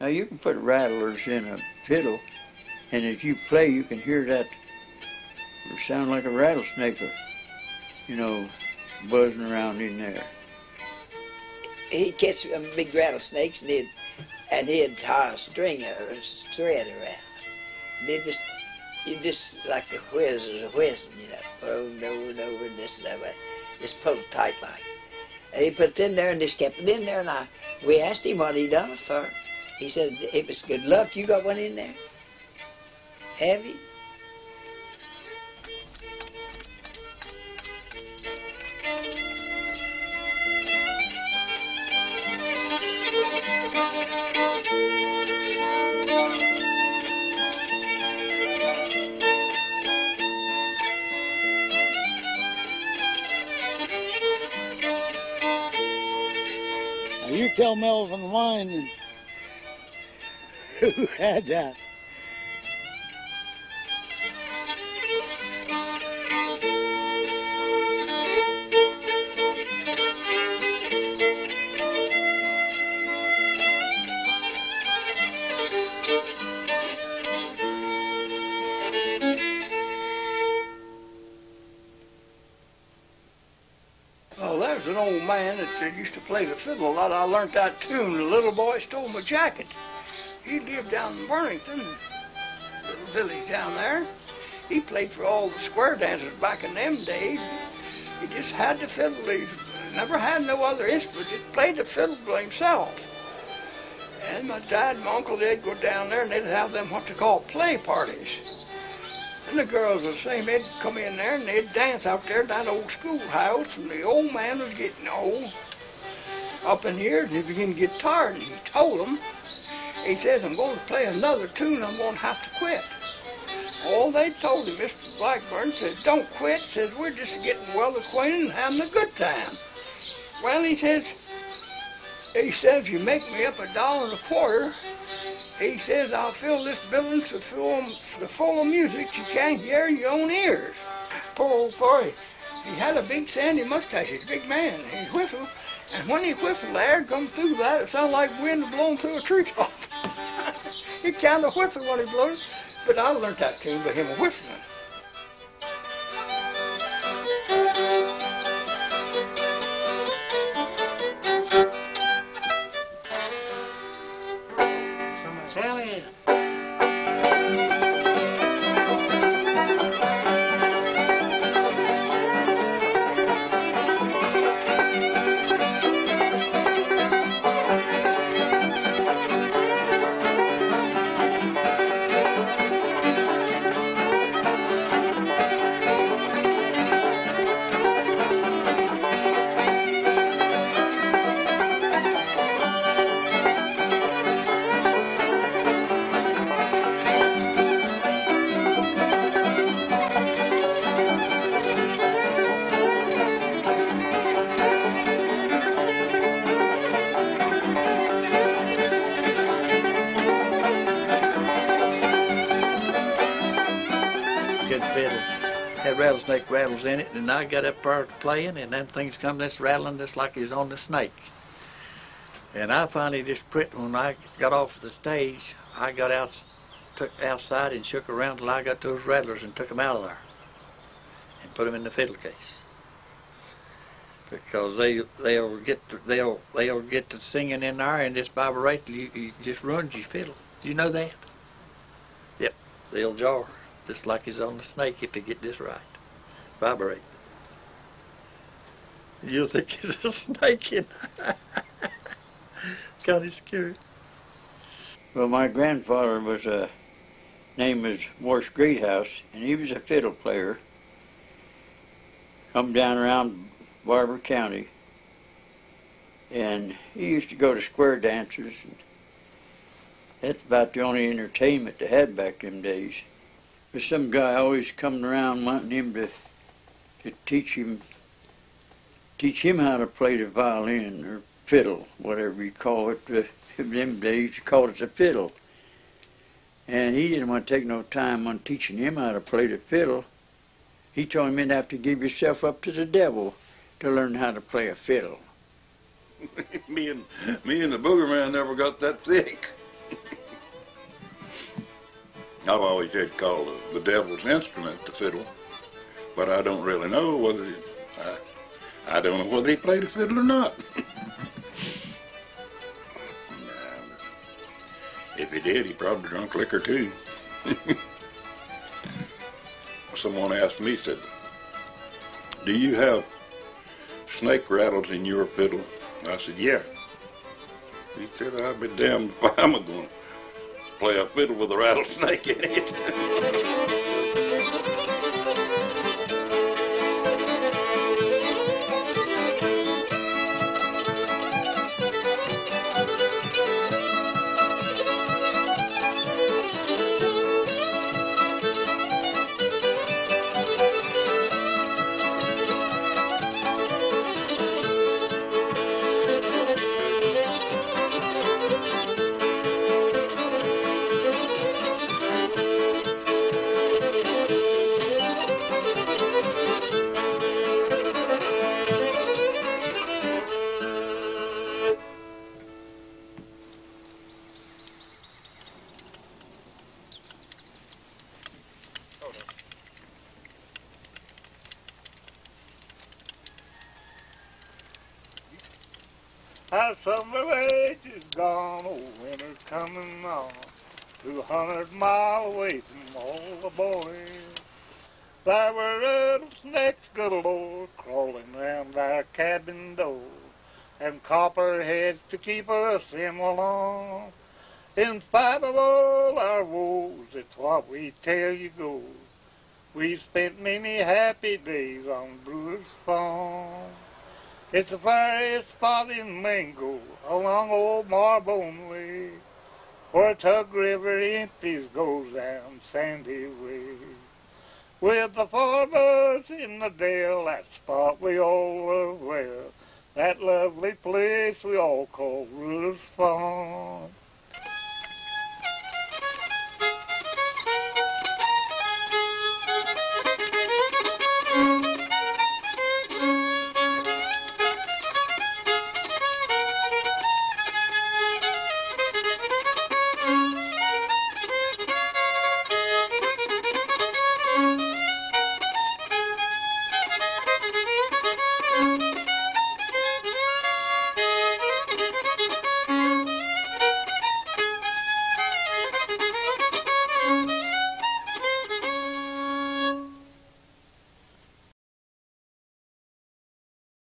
Now you can put rattlers in a fiddle, and as you play, you can hear that sound like a rattlesnake, you know, buzzing around in there. He'd catch big rattlesnakes and he'd, and he'd tie a string or a thread around. They just, you just like a whiz or a whiz, you know, over and over and over and this and that. Just pull it tight like. And he put it in there and just kept it in there and I, we asked him what he done it for. He said, it was good luck, you got one in there? Have you? Now you tell Melvin Wine who had that. Oh, there's an old man that used to play the fiddle a lot. I learned that tune. The little boy stole my jacket. He lived down in Burlington, little village down there. He played for all the square dancers back in them days. He just had the fiddle. He never had no other instrument. Just played the fiddle by himself. And my dad and my uncle, they'd go down there and they'd have them what they call play parties. And the girls the same. They'd come in there and they'd dance out there at that old schoolhouse. And the old man was getting old, up in years, and he began to get tired. And he told them, he says, I'm going to play another tune. I'm going to have to quit. All they told him, Mr. Blackburn said, don't quit. Says, we're just getting well acquainted and having a good time. Well, he says, he says, you make me up a dollar and a quarter. He says, I'll fill this building so full, so full of music you can't hear your own ears. Poor old Forey, he had a big sandy mustache. He's a big man. He whistled, and when he whistled, the air come through that. It sounded like wind blowing through a tree treetop. He kind of whistled when he blew but I learned that tune by him whistling. Rattlesnake rattles in it, and I got up there playing, and them things come just rattling just like he's on the snake. And I finally just quit when I got off the stage. I got out, took outside and shook around till I got those rattlers and took them out of there and put them in the fiddle case. Because they they'll get to, they'll they'll get to singing in there and just vibrate. You, you just ruins your fiddle. You know that? Yep, they'll jar just like he's on the snake if they get this right. Vibrate. You'll think he's a snake in kind of scary. Well, my grandfather was a name was Morris Greathouse, and he was a fiddle player. Come down around Barbour County, and he used to go to square dances. That's about the only entertainment they had back them days. But some guy always coming around wanting him to to teach him teach him how to play the violin or fiddle, whatever you call it. Uh, in them days, you called it the fiddle. And he didn't want to take no time on teaching him how to play the fiddle. He told him you'd have to give yourself up to the devil to learn how to play a fiddle. me and me and the booger man never got that thick. I've always had called the, the devil's instrument, the fiddle, but I don't really know whether I, I don't know whether he played a fiddle or not. if he did, he probably drunk liquor too. Someone asked me, said, "Do you have snake rattles in your fiddle?" I said, "Yeah." He said, "I'll be damned if I'm going to play a fiddle with a rattlesnake in it." Our summer age is gone, old winter's coming on. Two hundred mile away from all the boys. There were rattlesnakes, good lord, crawling round our cabin door, and copperheads to keep us in along. In spite of all our woes, it's what we tell you goes. We spent many happy days on Brewer's Farm. It's the fairest spot in Mingo along old Marrowbone Way, where Tug River empties goes down Sandy Way. With the farmers in the dale, that spot we all love well, that lovely place we all call Brewer's Farm.